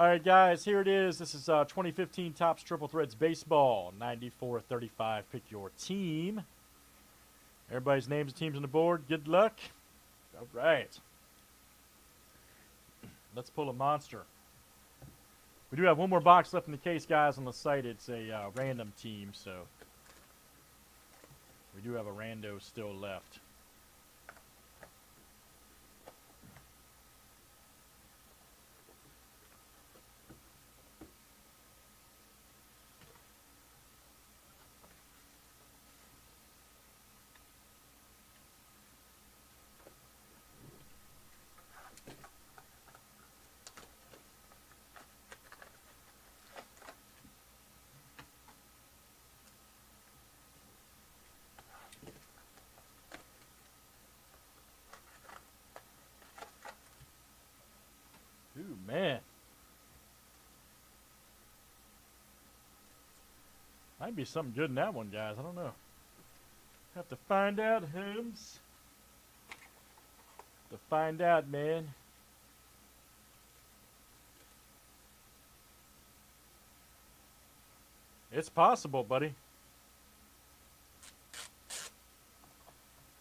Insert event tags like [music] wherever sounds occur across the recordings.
All right, guys, here it is. This is uh, 2015 Topps Triple Threads Baseball, 94-35. Pick your team. Everybody's names and teams on the board. Good luck. All right. Let's pull a monster. We do have one more box left in the case, guys. On the site, it's a uh, random team, so we do have a rando still left. Ooh, man. Might be something good in that one, guys. I don't know. Have to find out, Holmes. To find out, man. It's possible, buddy.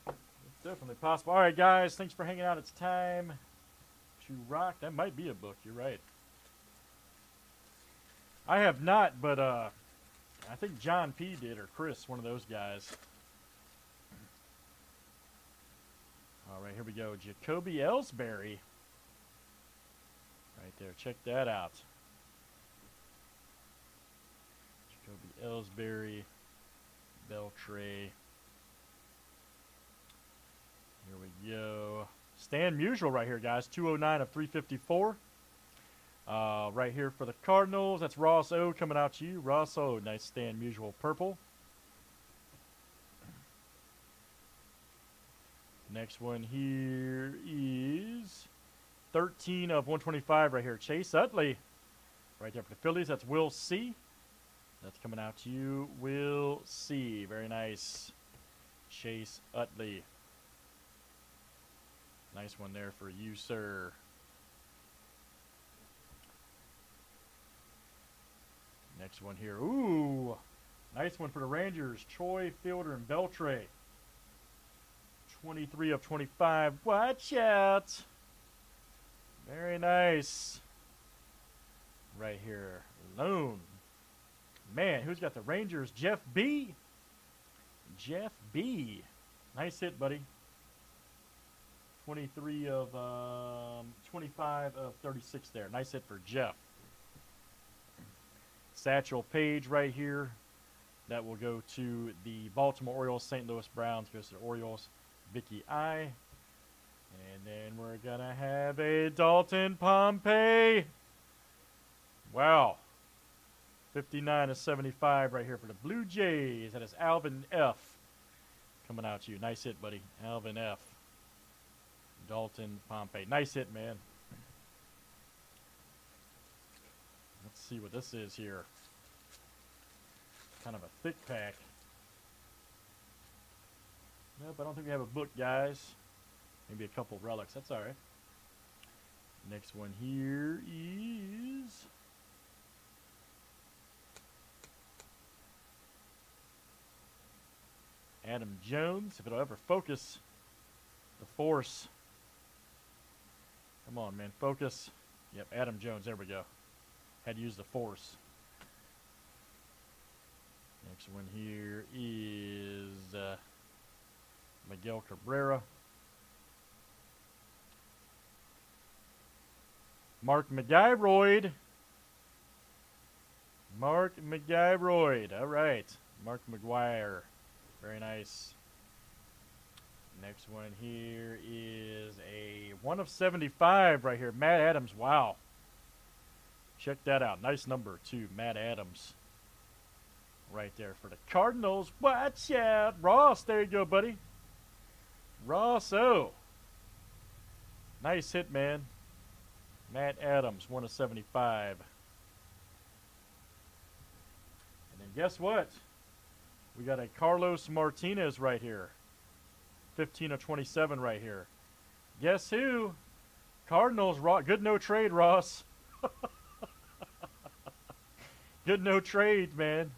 It's definitely possible. All right, guys. Thanks for hanging out. It's time to rock. That might be a book. You're right. I have not, but uh, I think John P did or Chris, one of those guys. All right, here we go. Jacoby Ellsbury. Right there. Check that out. Jacoby Ellsbury. Beltre. Here we go. Stan Musial right here, guys. 209 of 354. Uh, right here for the Cardinals. That's Ross O coming out to you. Ross O, nice Stan, Musial purple. Next one here is 13 of 125 right here. Chase Utley. Right there for the Phillies. That's Will C. That's coming out to you. Will C. Very nice. Chase Utley. Nice one there for you, sir. Next one here. Ooh, nice one for the Rangers. Troy, Fielder, and Beltre. 23 of 25. Watch out. Very nice. Right here. Lone. Man, who's got the Rangers? Jeff B. Jeff B. Nice hit, buddy. 23 of um, 25 of 36 there. Nice hit for Jeff. Satchel Paige right here. That will go to the Baltimore Orioles. St. Louis Browns goes to the Orioles. Vicky I. And then we're going to have a Dalton Pompey. Wow. 59 of 75 right here for the Blue Jays. That is Alvin F. Coming out to you. Nice hit, buddy. Alvin F. Dalton Pompey. Nice hit, man. Let's see what this is here. Kind of a thick pack. Nope, I don't think we have a book, guys. Maybe a couple relics. That's all right. Next one here is... Adam Jones. If it'll ever focus, the force. Come on, man. Focus. Yep, Adam Jones. There we go. Had used the force. Next one here is uh, Miguel Cabrera. Mark McGuiroid. Mark McGuiroid. All right. Mark McGwire. Very nice. Next one here is a 1 of 75 right here. Matt Adams. Wow. Check that out. Nice number, too. Matt Adams. Right there for the Cardinals. Watch out. Ross. There you go, buddy. Ross O. Nice hit, man. Matt Adams. 1 of 75. And then guess what? We got a Carlos Martinez right here. 15 of 27 right here. Guess who? Cardinals. Good no trade, Ross. [laughs] Good no trade, man.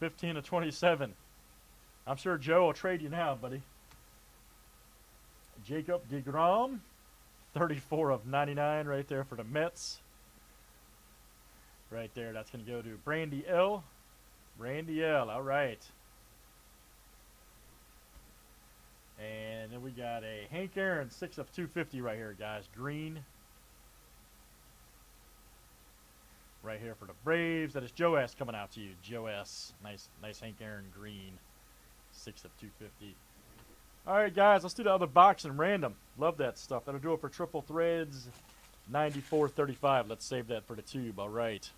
15 to 27. I'm sure Joe will trade you now, buddy. Jacob DeGrom, 34 of 99 right there for the Mets. Right there, that's going to go to Brandy L. Brandy L, all right. And then we got a Hank Aaron, 6 of 250 right here, guys. Green. Right here for the Braves. That is Joe S. coming out to you. Joe S. Nice, nice Hank Aaron green. 6 of 250. All right, guys, let's do the other box and random. Love that stuff. That'll do it for triple threads. 94.35. Let's save that for the tube. All right.